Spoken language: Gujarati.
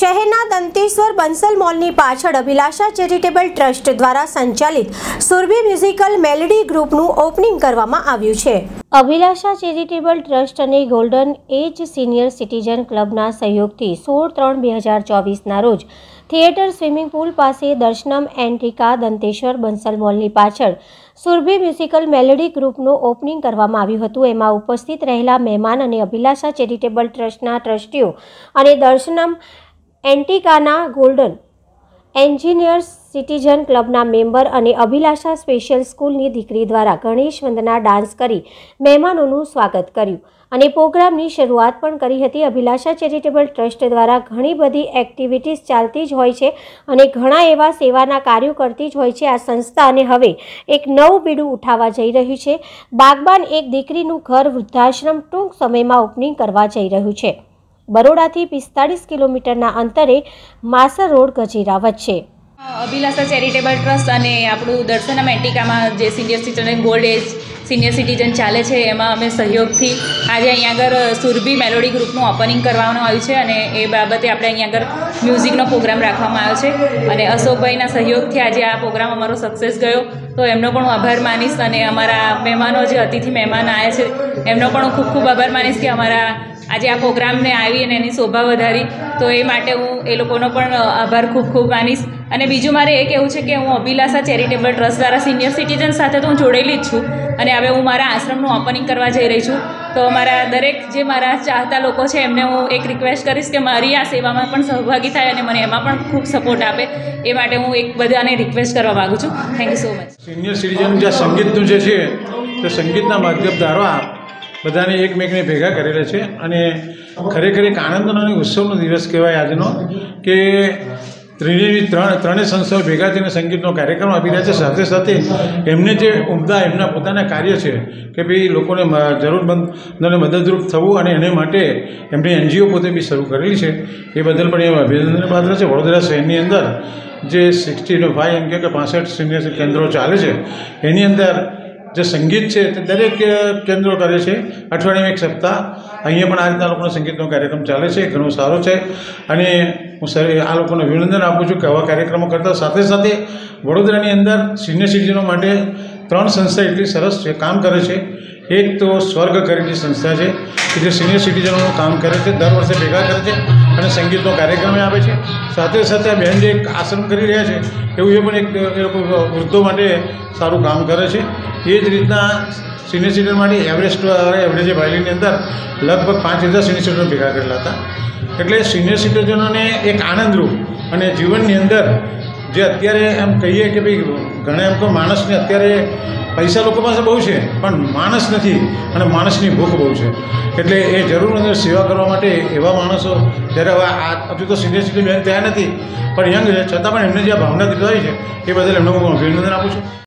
શહેરના દંતેશ્વર બંસલ મોલની પાછળ અભિલાષા ચેરિટેબલ ટ્રસ્ટ દ્વારા સંચાલિત સુરભી મ્યુઝિકલ મેલેડી ગ્રુપનું ઓપનિંગ કરવામાં આવ્યું છે. અભિલાષા ચેરિટેબલ ટ્રસ્ટ અને ગોલ્ડન એજ સિનિયર સિટીઝન ક્લબના સહયોગથી સોળ ત્રણ બે હજાર ચોવીસના રોજ થિયેટર સ્વિમિંગ પુલ પાસે દર્શનમ એન્ટ્રિકા દંતેશ્વર બંસલ મોલની પાછળ સુરભી મ્યુઝિકલ મેલેડી ગ્રુપનું ઓપનિંગ કરવામાં આવ્યું હતું. એમાં ઉપસ્થિત રહેલા મહેમાન અને અભિલાષા ચેરિટેબલ ટ્રસ્ટના ટ્રસ્ટીઓ અને દર્શનમ એન્ટિકાના ગોલ્ડન એન્જિનિયર્સ સિટીઝન ક્લબના મેમ્બર અને અભિલાષા સ્પેશિયલ સ્કૂલની દીકરી દ્વારા ગણેશ વંદના ડાન્સ કરી મહેમાનોનું સ્વાગત કર્યું અને પ્રોગ્રામની શરૂઆત પણ કરી હતી. અભિલાષા ચેરિટેબલ ટ્રસ્ટ દ્વારા ઘણી બધી એક્ટિવિટીઝ ચાલતી જ હોય છે અને ઘણા એવા સેવાના કાર્યો કરતી જ હોય છે. આ સંસ્થા અને હવે એક નવું બીડું ઉઠાવવા જઈ રહ્યું છે. બાગબાન એક દીકરીનું ઘર વૃદ્ધાશ્રમ ટૂંક સમયમાં ઓપનિંગ કરવા જઈ રહ્યું છે. બરોડાથી પિસ્તાળીસ કિલોમીટરના અંતરે માસર રોડ ગજેરા વચ્ચે અભિલાષા ચેરિટેબલ ટ્રસ્ટ અને આપણું દર્શનમ એન્ટિકામાં જે senior citizen gold age senior citizen ચાલે છે, એમાં અમે સહયોગથી આજે અહીંયા આગળ સુરભી મેલોડી ગ્રુપનું ઓપનિંગ કરવાનું આવ્યું છે અને એ બાબતે આપણે અહીંયા આગળ મ્યુઝિકનો પ્રોગ્રામ રાખવામાં આવ્યો છે. અને અશોકભાઈના સહયોગથી આજે આ પ્રોગ્રામ અમારો સક્સેસ ગયો. તો એમનો પણ હું આભાર માનીશ અને અમારા મહેમાનો જે અતિથિ મહેમાન આવ્યા છે, એમનો પણ હું ખૂબ ખૂબ આભાર માનીશ કે અમારા આજે આ પ્રોગ્રામને આવી અને એની શોભા વધારી, તો એ માટે હું એ લોકોનો પણ આભાર ખૂબ ખૂબ માનીશ. અને બીજું મારે એ કહેવું છે કે હું અભિલાષા ચેરિટેબલ ટ્રસ્ટ દ્વારા સિનિયર સિટીઝન સાથે તો હું જોડેલી જ છું. અને હવે હું મારા આશ્રમનું ઓપનિંગ કરવા જઈ રહી છું. તો મારા દરેક જે મારા ચાહતા લોકો છે, એમને હું એક રિક્વેસ્ટ કરીશ કે મારી આ સેવામાં પણ સહભાગી થાય અને મને એમાં પણ ખૂબ સપોર્ટ આપે. એ માટે હું એક બધાને રિક્વેસ્ટ કરવા માગું છું. Thank you so much senior citizen જે સંગીતનું જે છે, તે સંગીતના માધ્યમ દ્વારા બધાને એકમેકને ભેગા કરેલા છે અને ખરેખર એક આનંદનો અને ઉત્સવનો દિવસ કહેવાય આજનો કે ત્રિવેણી ત્રણ ત્રણેય સંસ્થાઓ ભેગા થઈને સંગીતનો કાર્યક્રમ આપી રહ્યા છે. સાથે સાથે એમને જે ઉમદા, એમના પોતાના કાર્ય છે કે ભાઈ લોકોને જરૂરમંદોને મદદરૂપ થવું અને એને માટે એમની એનજીઓ પોતે બી શરૂ કરેલી છે. એ બદલ પણ એ અભિનંદન પાત્ર છે. વડોદરા શહેરની અંદર જે સિક્સટી ફાઇવ એમ કે પાસઠ સિનિયર કેન્દ્રો ચાલે છે, એની અંદર જે સંગીત છે તે દરેક કેન્દ્રો કરે છે. અઠવાડિયામાં એક સપ્તાહ. અહીંયા પણ આ રીતના લોકોનો સંગીતનો કાર્યક્રમ ચાલે છે. ઘણો સારો છે. અને હું સર આ લોકોને અભિનંદન આપું છું કે આવા કાર્યક્રમો કરતા સાથે સાથે વડોદરાની અંદર સિનિયર સિટીઝનો માટે ત્રણ સંસ્થા એટલી સરસ કામ કરે છે. એક તો સ્વર્ગ કરીને સંસ્થા છે કે જે સિનિયર સિટીઝનોનું કામ કરે છે, દર વર્ષે ભેગા કરે છે અને સંગીતનો કાર્યક્રમ આપે છે. સાથે સાથે આ બહેન જે એક આશ્રમ કરી રહ્યા છે, એવું એ પણ એક, એ લોકો વૃદ્ધો માટે સારું કામ કરે છે. એ જ રીતના સિનિયર સિટીઝન માટે એવરેસ્ટ એવરેજ વાયલીની અંદર લગભગ પાંચ હજાર સિનિયર સિટીઝનો ભેગા કરેલા હતા. એટલે સિનિયર સિટીઝનોને એક આનંદરૂપ અને જીવનની અંદર જે અત્યારે એમ કહીએ કે ભાઈ, ઘણા એમ કહો માણસને અત્યારે પૈસા લોકો પાસે બહુ છે, પણ માણસ નથી અને માણસની ભૂખ બહુ છે. એટલે એ જરૂર અંદર સેવા કરવા માટે એવા માણસો, જ્યારે હવે આ હજુ તો સિનિયર સિટીઝન થયા નથી, પણ યંગ છે, છતાં પણ એમને જે ભાવના દીધાવી છે, એ બદલ એમને હું અભિનંદન આપું છું.